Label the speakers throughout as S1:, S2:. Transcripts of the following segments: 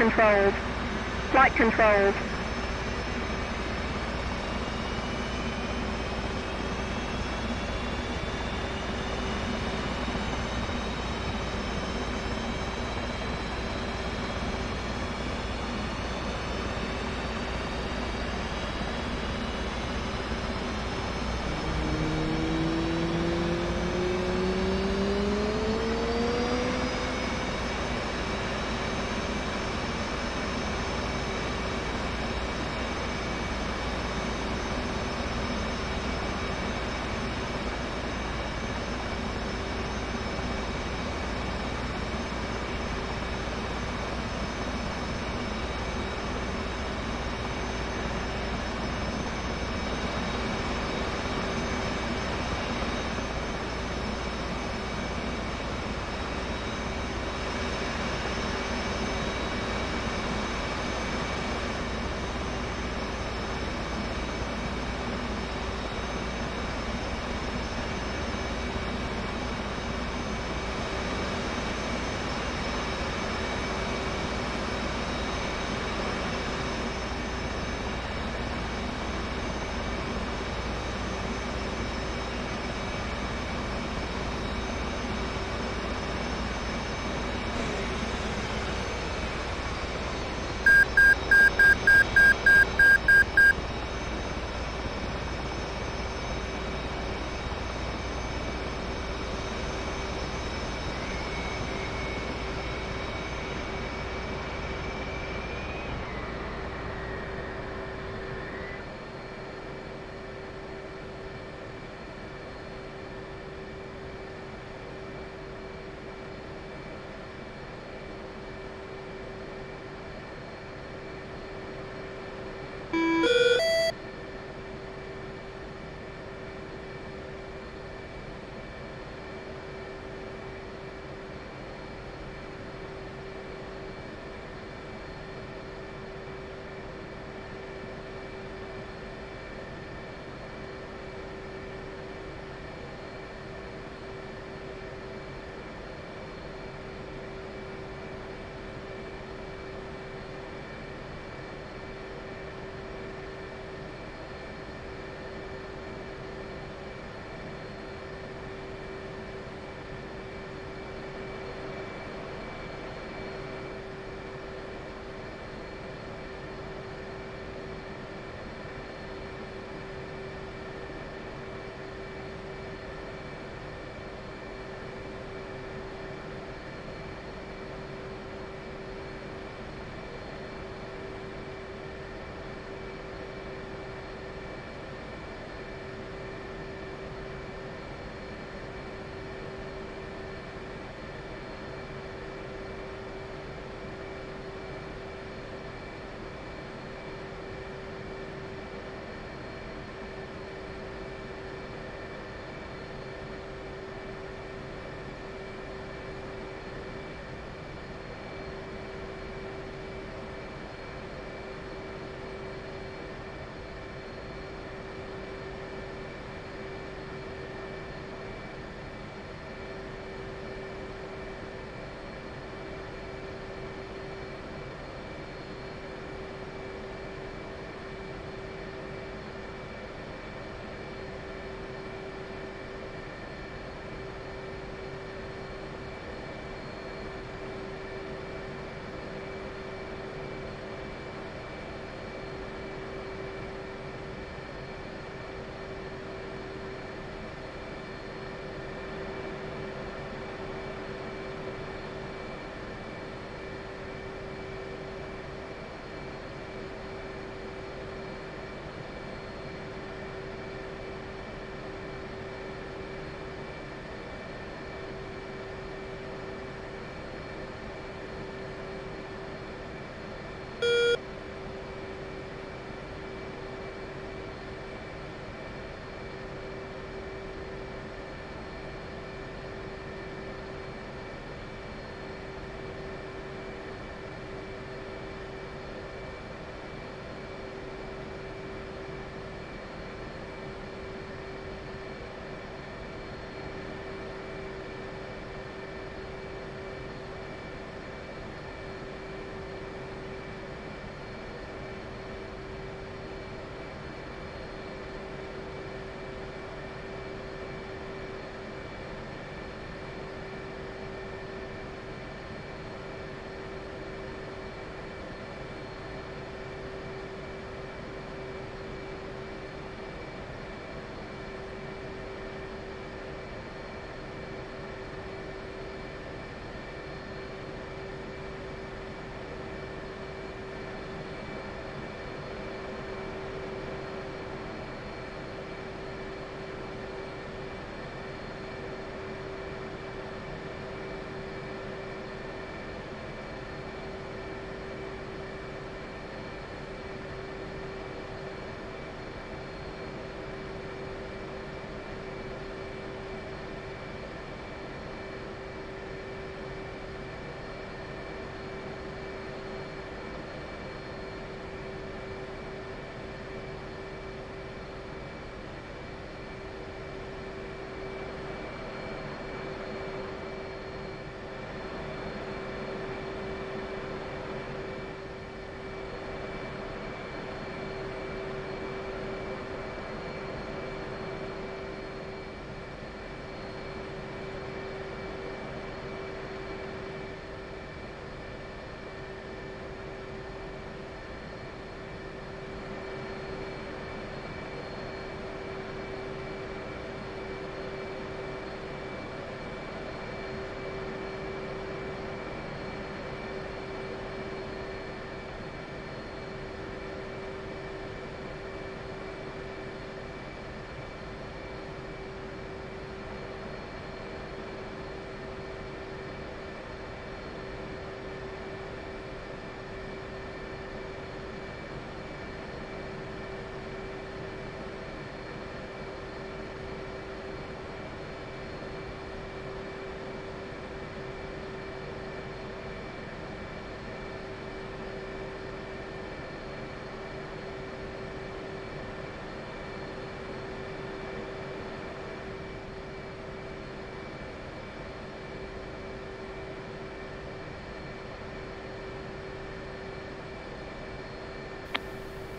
S1: controls. Flight controls.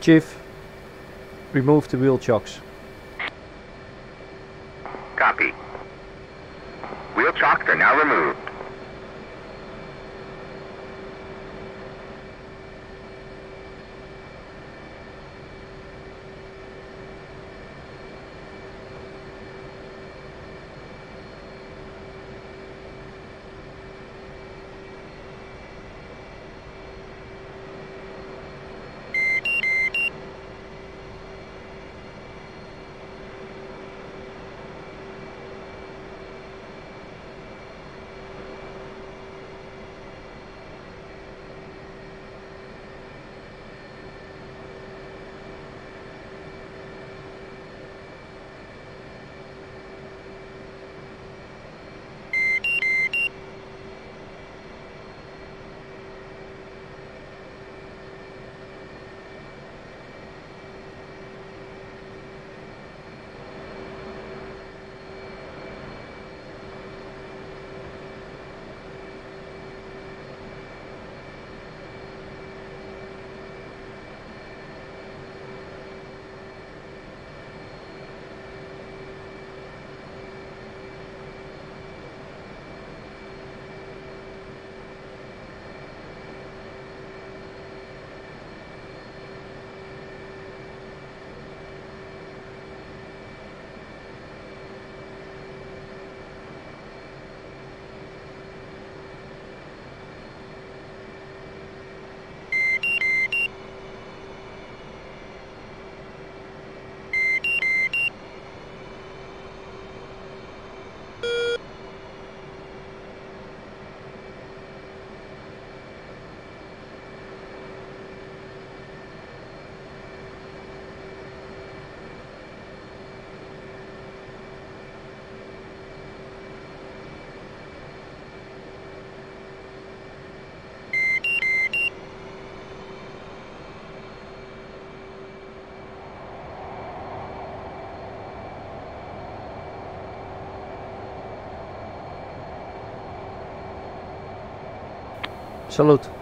S2: Chief, remove the wheel chocks. Saluto.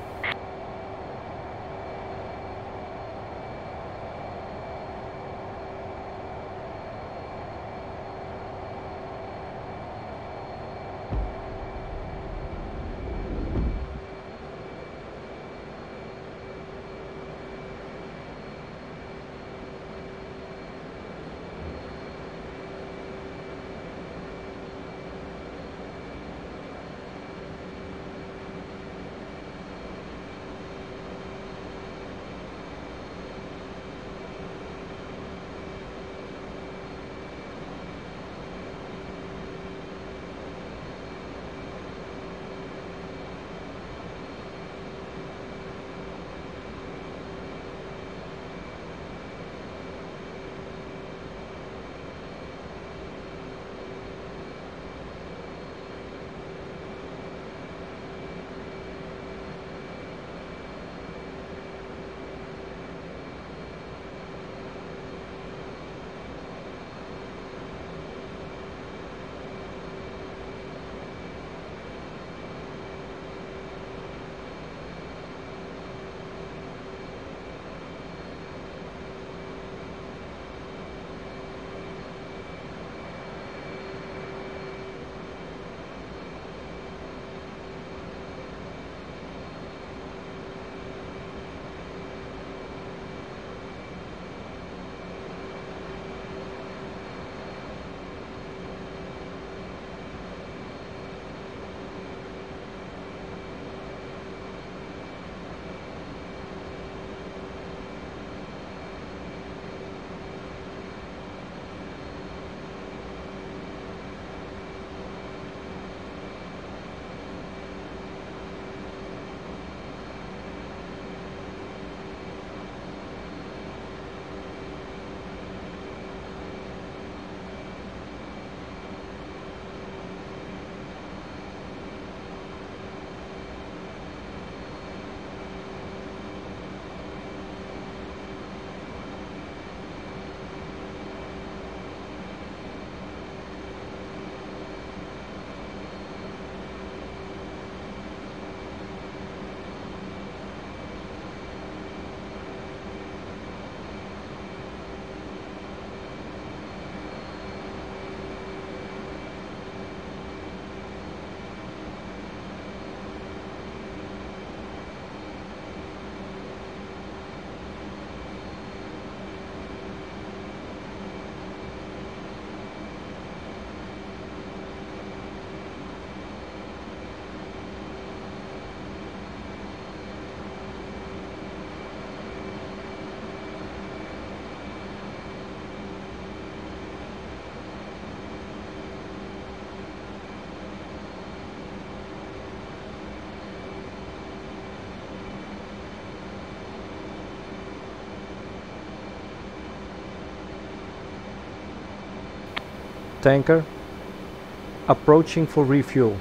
S3: Tanker. Approaching for refuel.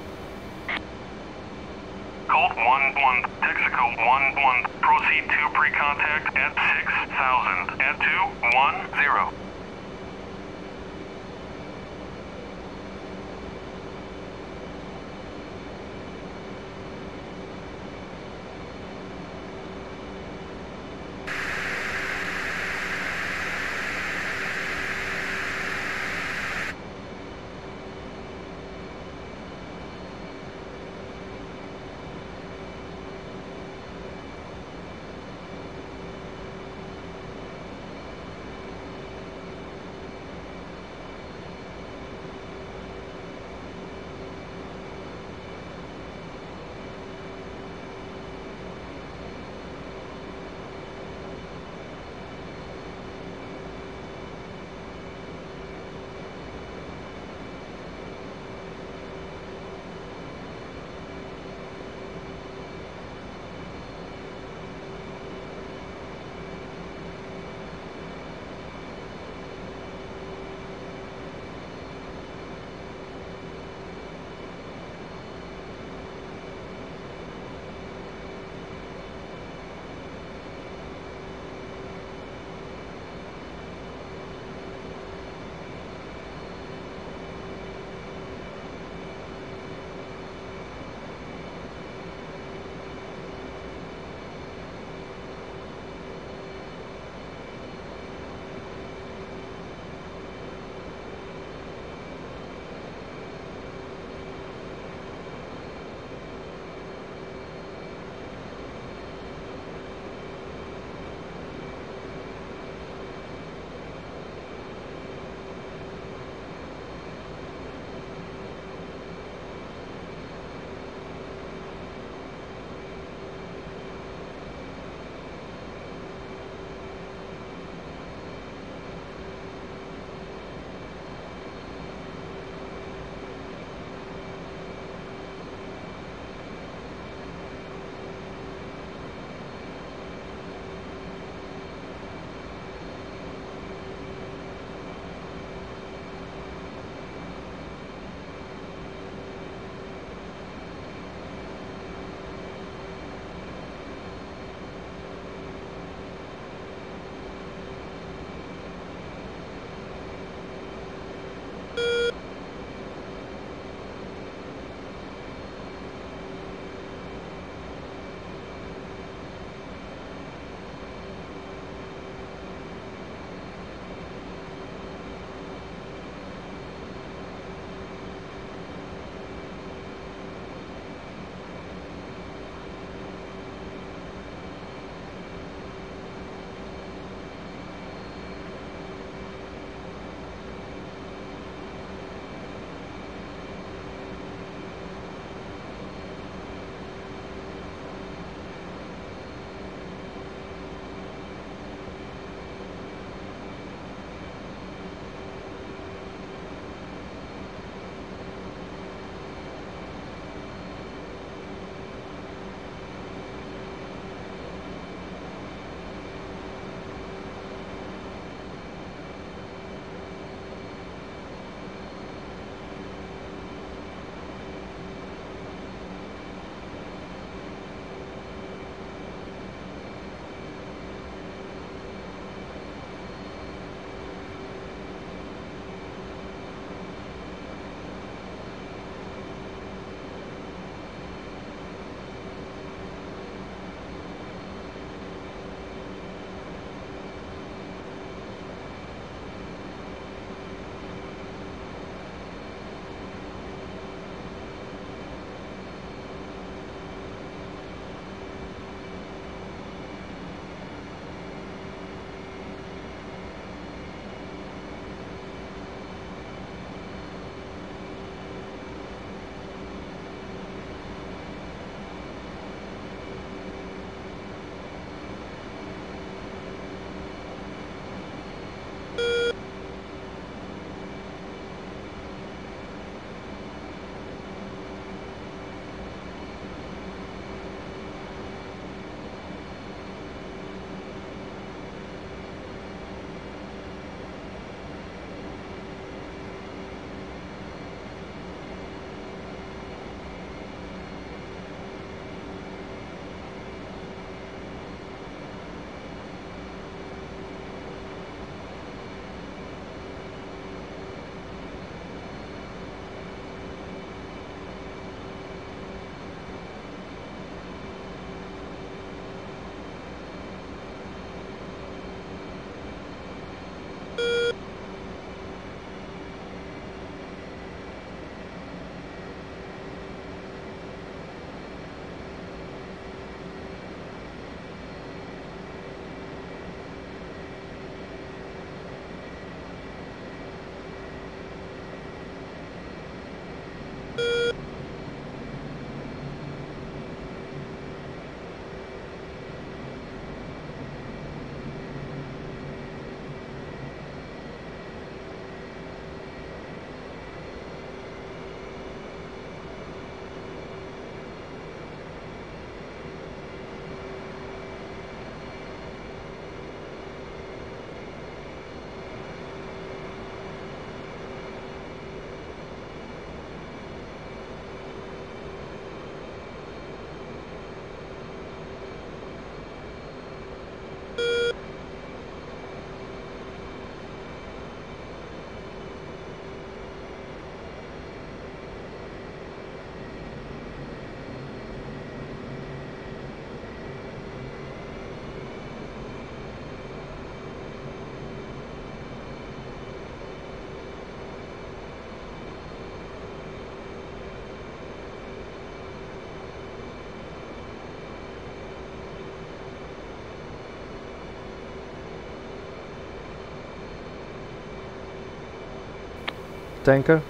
S2: Tanker,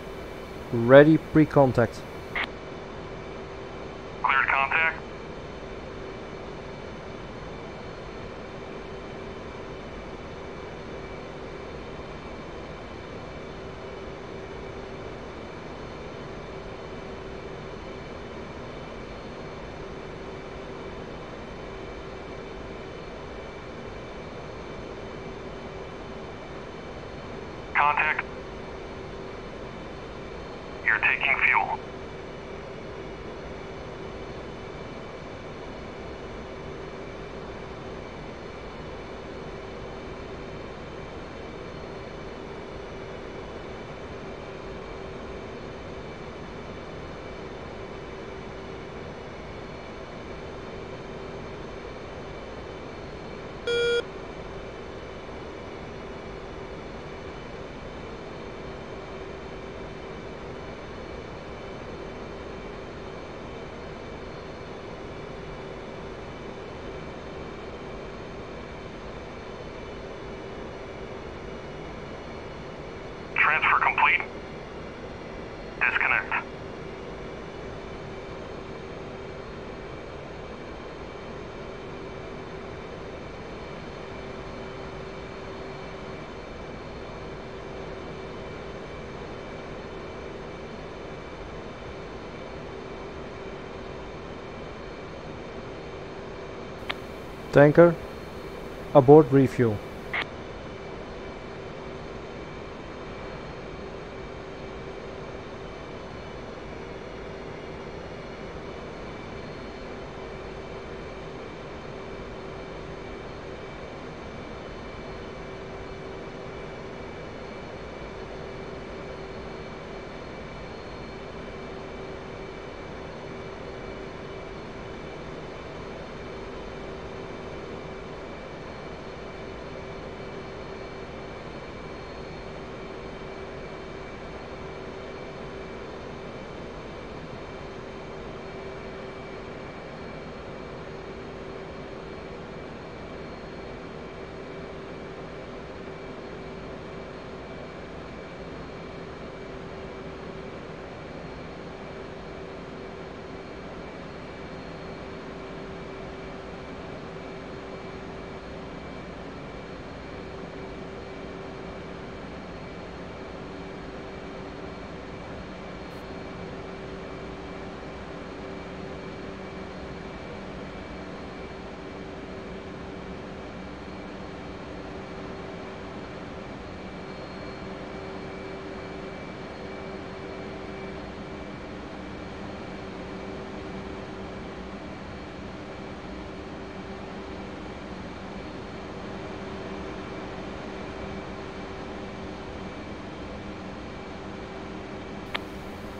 S2: ready pre-contact. Tanker, aboard refuel.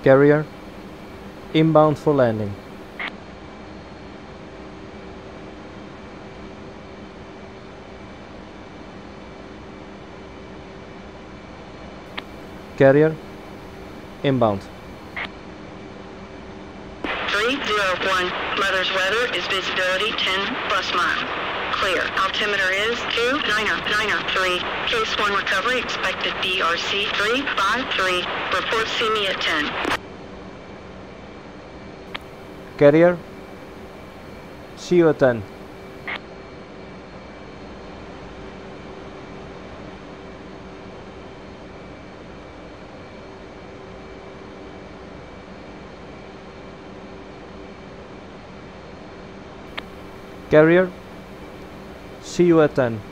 S2: Carrier, inbound for landing. Carrier, inbound.
S4: 301. Mother's weather is visibility 10 plus mile. Clear. Altimeter is 2993. Case 1 recovery expected BRC 353. Report see me at 10.
S2: Carrier, see you at 10. Carrier, see you at 10.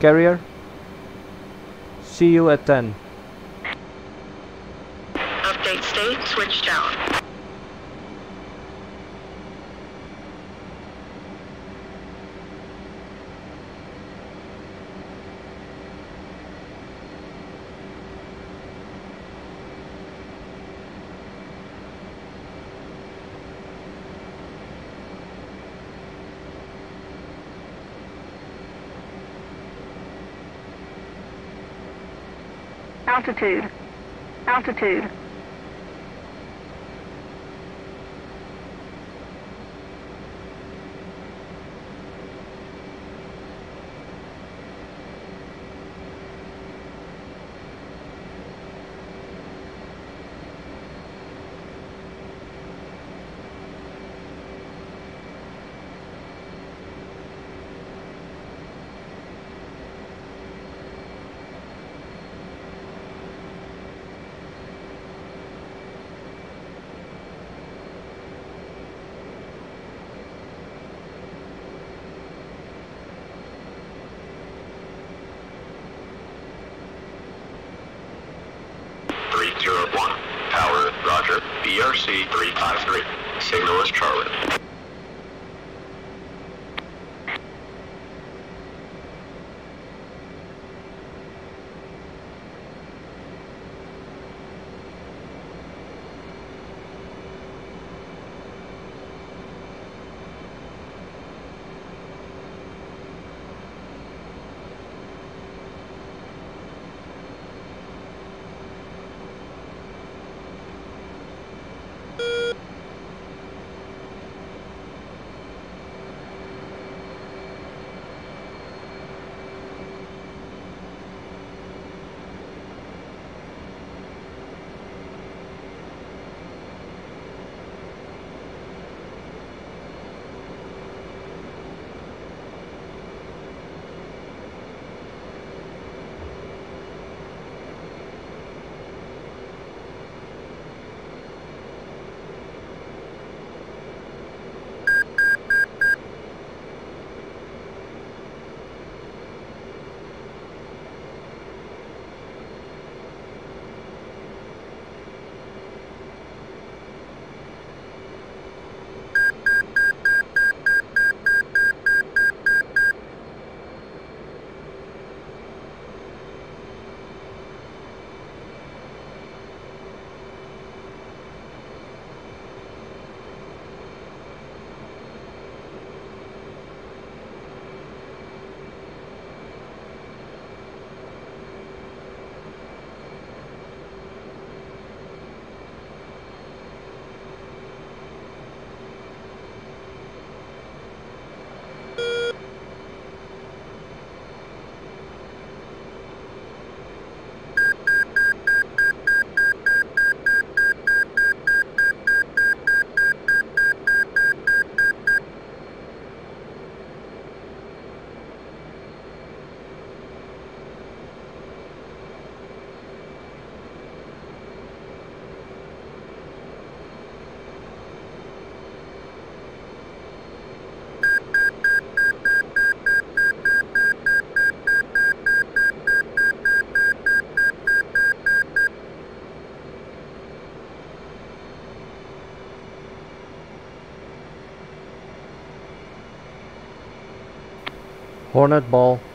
S2: Carrier, see you at 10.
S4: Update state switched out.
S1: Altitude. Altitude.
S5: BRC 353. Signal is Charlie.
S2: Hornet ball.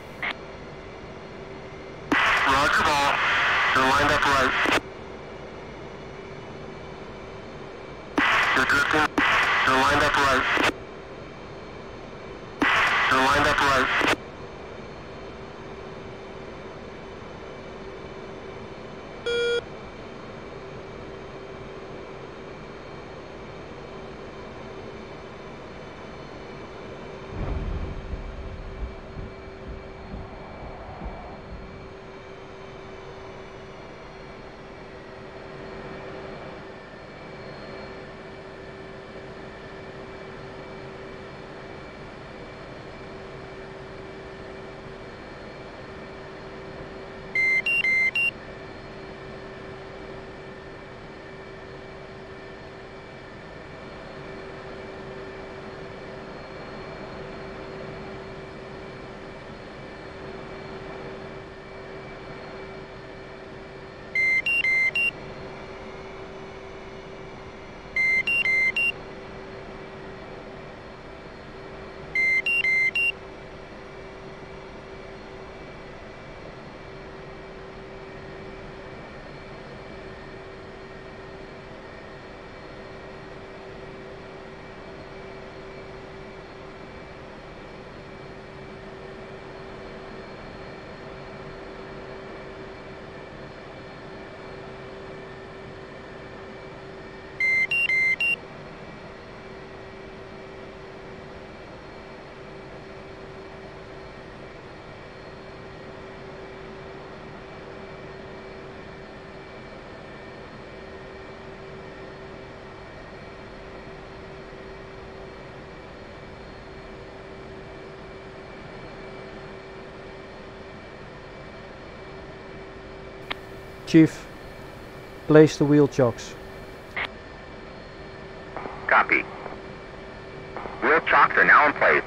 S2: Chief, place the wheel chocks.
S5: Copy. Wheel chocks are now in place.